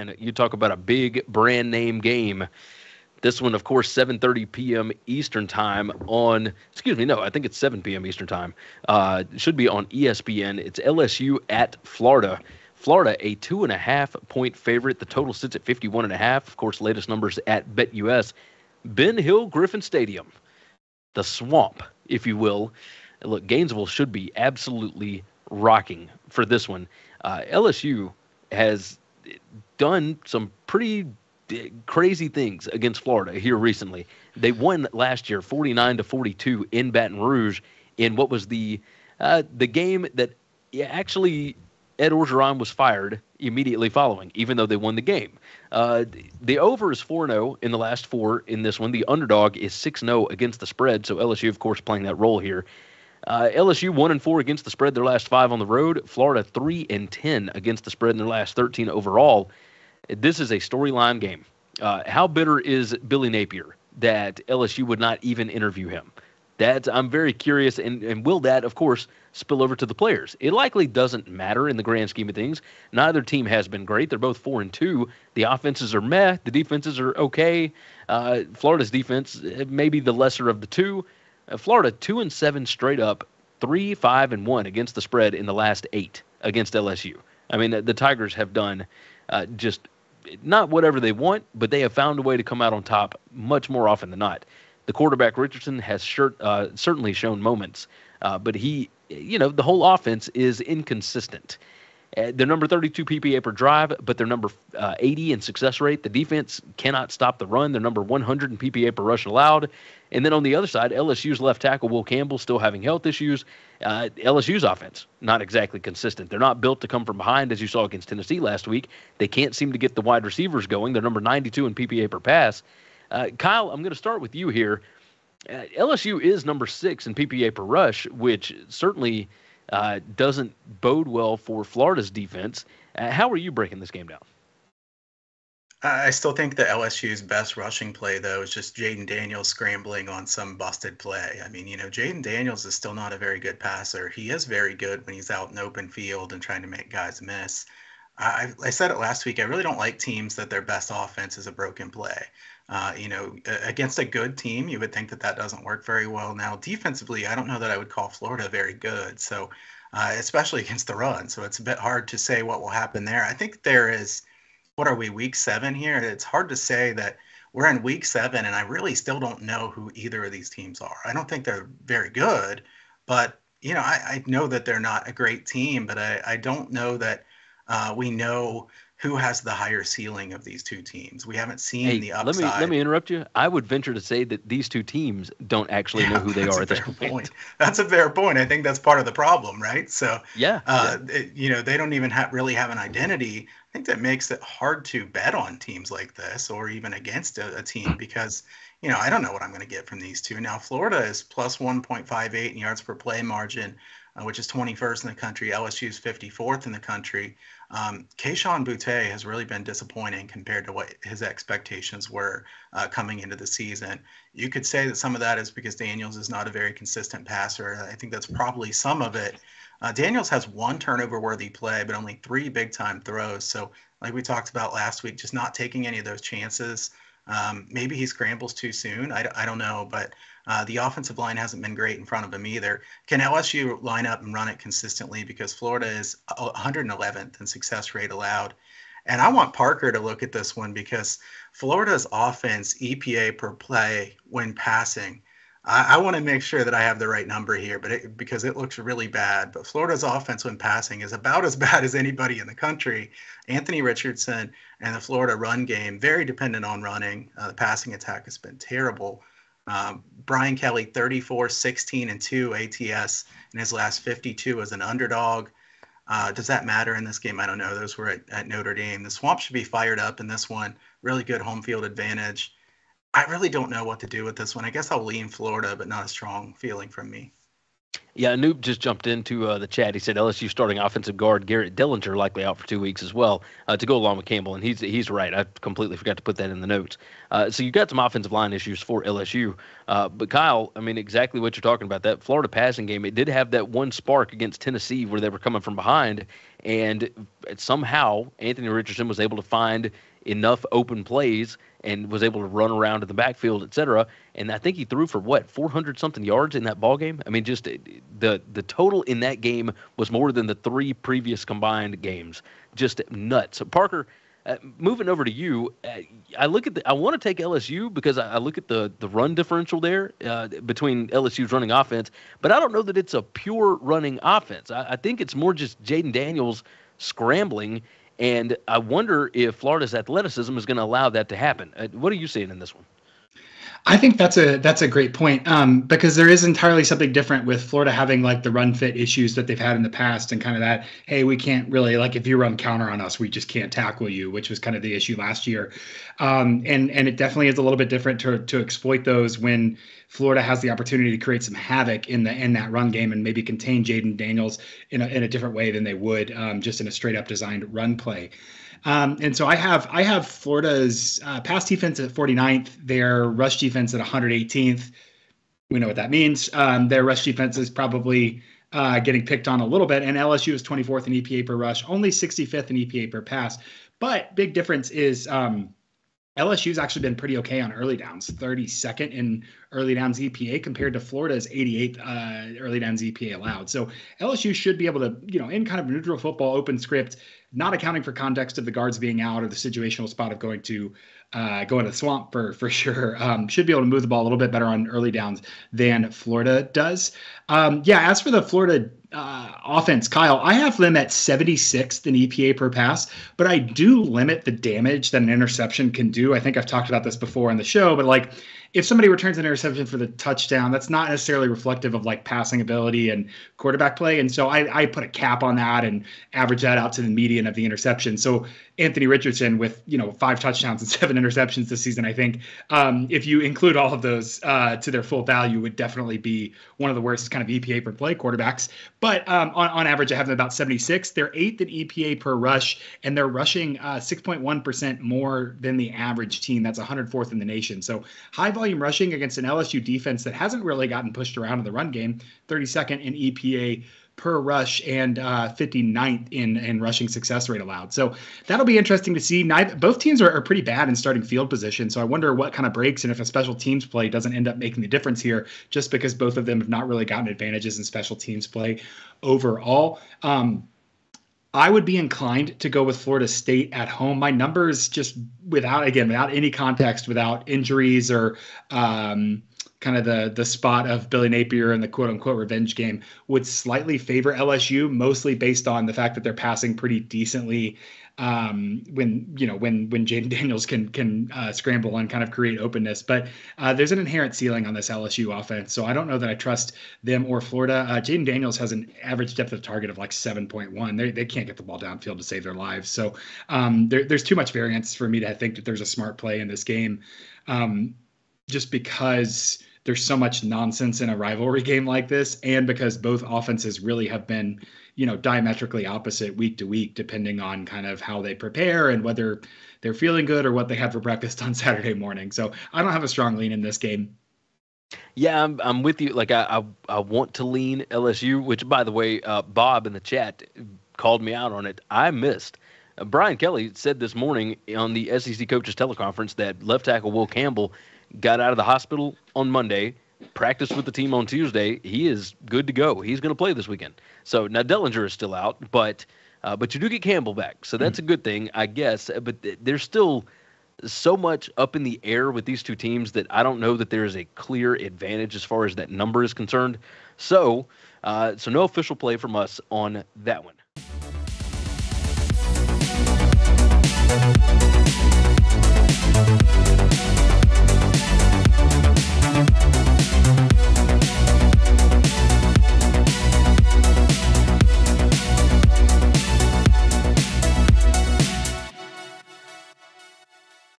Man, you talk about a big brand name game. This one, of course, 7:30 p.m. Eastern time on. Excuse me, no, I think it's 7 p.m. Eastern time. Uh, should be on ESPN. It's LSU at Florida. Florida, a two and a half point favorite. The total sits at 51 and a half. Of course, latest numbers at BetUS. Ben Hill Griffin Stadium, the swamp, if you will. Look, Gainesville should be absolutely rocking for this one. Uh, LSU has done some pretty crazy things against Florida here recently. They won last year 49 to 42 in Baton Rouge in what was the uh, the game that actually Ed Orgeron was fired immediately following, even though they won the game. Uh, the over is 4 0 in the last four in this one. The underdog is 6 0 against the spread. So LSU, of course, playing that role here. Uh, LSU 1 and 4 against the spread their last five on the road. Florida 3 and 10 against the spread in their last 13 overall. This is a storyline game. Uh, how bitter is Billy Napier that LSU would not even interview him? That's I'm very curious, and, and will that, of course, spill over to the players? It likely doesn't matter in the grand scheme of things. Neither team has been great. They're both four and two. The offenses are meh. The defenses are okay. Uh, Florida's defense may be the lesser of the two. Uh, Florida two and seven straight up, three five and one against the spread in the last eight against LSU. I mean the, the Tigers have done uh, just not whatever they want, but they have found a way to come out on top much more often than not. The quarterback Richardson has sure, uh, certainly shown moments, uh, but he, you know, the whole offense is inconsistent. Uh, they're number 32 PPA per drive, but they're number uh, 80 in success rate. The defense cannot stop the run. They're number 100 in PPA per rush allowed. And then on the other side, LSU's left tackle Will Campbell still having health issues. Uh, LSU's offense not exactly consistent. They're not built to come from behind, as you saw against Tennessee last week. They can't seem to get the wide receivers going. They're number 92 in PPA per pass. Uh, Kyle, I'm going to start with you here. Uh, LSU is number six in PPA per rush, which certainly uh, doesn't bode well for Florida's defense. Uh, how are you breaking this game down? I still think the LSU's best rushing play, though, is just Jayden Daniels scrambling on some busted play. I mean, you know, Jayden Daniels is still not a very good passer. He is very good when he's out in open field and trying to make guys miss. I, I said it last week. I really don't like teams that their best offense is a broken play. Uh, you know, against a good team, you would think that that doesn't work very well. Now, defensively, I don't know that I would call Florida very good. So, uh, especially against the run. So it's a bit hard to say what will happen there. I think there is, what are we, week seven here? It's hard to say that we're in week seven, and I really still don't know who either of these teams are. I don't think they're very good, but, you know, I, I know that they're not a great team, but I, I don't know that uh, we know who has the higher ceiling of these two teams. We haven't seen hey, the upside. Let me let me interrupt you. I would venture to say that these two teams don't actually yeah, know who they are at this point. point. That's a fair point. I think that's part of the problem, right? So yeah, uh, yeah. It, you know, they don't even have, really have an identity. I think that makes it hard to bet on teams like this, or even against a, a team, because you know I don't know what I'm going to get from these two. Now Florida is plus 1.58 in yards per play margin uh, which is 21st in the country. LSU is 54th in the country. Um, Kayshon Boutte has really been disappointing compared to what his expectations were uh, coming into the season. You could say that some of that is because Daniels is not a very consistent passer. I think that's probably some of it. Uh, Daniels has one turnover worthy play, but only three big time throws. So, like we talked about last week, just not taking any of those chances. Um, maybe he scrambles too soon. I, I don't know, but uh, the offensive line hasn't been great in front of him either. Can LSU line up and run it consistently? Because Florida is 111th in success rate allowed. And I want Parker to look at this one because Florida's offense EPA per play when passing. I, I want to make sure that I have the right number here, but it, because it looks really bad. But Florida's offense when passing is about as bad as anybody in the country. Anthony Richardson and the Florida run game very dependent on running. Uh, the passing attack has been terrible. Um, Brian Kelly, 34, 16, and 2 ATS in his last 52 as an underdog. Uh, does that matter in this game? I don't know. Those were at, at, Notre Dame. The Swamp should be fired up in this one. Really good home field advantage. I really don't know what to do with this one. I guess I'll lean Florida, but not a strong feeling from me. Yeah, Noob just jumped into uh, the chat. He said LSU starting offensive guard Garrett Dellinger likely out for two weeks as well uh, to go along with Campbell, and he's he's right. I completely forgot to put that in the notes. Uh, so you got some offensive line issues for LSU, uh, but Kyle, I mean exactly what you're talking about. That Florida passing game, it did have that one spark against Tennessee where they were coming from behind, and somehow Anthony Richardson was able to find enough open plays and was able to run around in the backfield, et cetera. And I think he threw for what 400 something yards in that ball game. I mean, just the the total in that game was more than the three previous combined games. Just nuts. Parker, uh, moving over to you, uh, I look at the. I want to take LSU because I, I, look at the the run differential there uh, between LSU's running offense, but I don't know that it's a pure running offense. I, I think it's more just Jayden Daniels scrambling and I wonder if Florida's athleticism is going to allow that to happen. Uh, what are you seeing in this one? I think that's a that's a great point um, because there is entirely something different with Florida having like the run fit issues that they've had in the past and kind of that hey we can't really like if you run counter on us we just can't tackle you which was kind of the issue last year. Um, and and it definitely is a little bit different to to exploit those when Florida has the opportunity to create some havoc in the in that run game and maybe contain Jayden Daniels in a in a different way than they would um, just in a straight up designed run play. Um, and so I have I have Florida's uh, pass defense at 49th, their rush defense at 118th. We know what that means. Um, their rush defense is probably uh, getting picked on a little bit, and LSU is 24th in EPA per rush, only 65th in EPA per pass. But big difference is um, LSU's actually been pretty okay on early downs, 32nd in early downs EPA compared to Florida's 88th uh, early downs EPA allowed. So LSU should be able to, you know, in kind of neutral football, open script, not accounting for context of the guards being out or the situational spot of going to uh, go into the swamp for for sure. Um, should be able to move the ball a little bit better on early downs than Florida does. Um, yeah, as for the Florida uh, offense, Kyle, I have them at 76th in EPA per pass, but I do limit the damage that an interception can do. I think I've talked about this before on the show, but like if somebody returns an interception for the touchdown, that's not necessarily reflective of like passing ability and quarterback play. And so I, I put a cap on that and average that out to the median of the interception. So Anthony Richardson with you know five touchdowns and seven interceptions this season, I think um, if you include all of those uh, to their full value, would definitely be one of the worst kind of EPA per play quarterbacks. But um, on, on average, I have them about 76. They're eighth in EPA per rush, and they're rushing uh, 6.1% more than the average team. That's 104th in the nation. So high volume rushing against an LSU defense that hasn't really gotten pushed around in the run game, 32nd in EPA per rush and uh, 59th in in rushing success rate allowed. So that'll be interesting to see. Neither, both teams are, are pretty bad in starting field position. So I wonder what kind of breaks and if a special teams play doesn't end up making the difference here, just because both of them have not really gotten advantages in special teams play overall. Um, I would be inclined to go with Florida State at home. My numbers, just without again, without any context, without injuries or um, kind of the the spot of Billy Napier and the quote unquote revenge game would slightly favor LSU, mostly based on the fact that they're passing pretty decently. Um, when you know when when Jayden Daniels can can uh, scramble and kind of create openness, but uh, there's an inherent ceiling on this LSU offense, so I don't know that I trust them or Florida. Uh, Jayden Daniels has an average depth of target of like 7.1. They they can't get the ball downfield to save their lives, so um, there, there's too much variance for me to think that there's a smart play in this game, um, just because there's so much nonsense in a rivalry game like this, and because both offenses really have been, you know, diametrically opposite week to week, depending on kind of how they prepare and whether they're feeling good or what they had for breakfast on Saturday morning. So I don't have a strong lean in this game. Yeah, I'm, I'm with you. Like I, I, I want to lean LSU, which by the way, uh, Bob in the chat called me out on it. I missed. Uh, Brian Kelly said this morning on the SEC coaches teleconference that left tackle Will Campbell got out of the hospital on Monday, practiced with the team on Tuesday. He is good to go. He's going to play this weekend. So now Dellinger is still out, but uh, but you do get Campbell back, so that's mm. a good thing, I guess. But th- there's still so much up in the air with these two teams that I don't know that there is a clear advantage as far as that number is concerned. So, uh, so no official play from us on that one.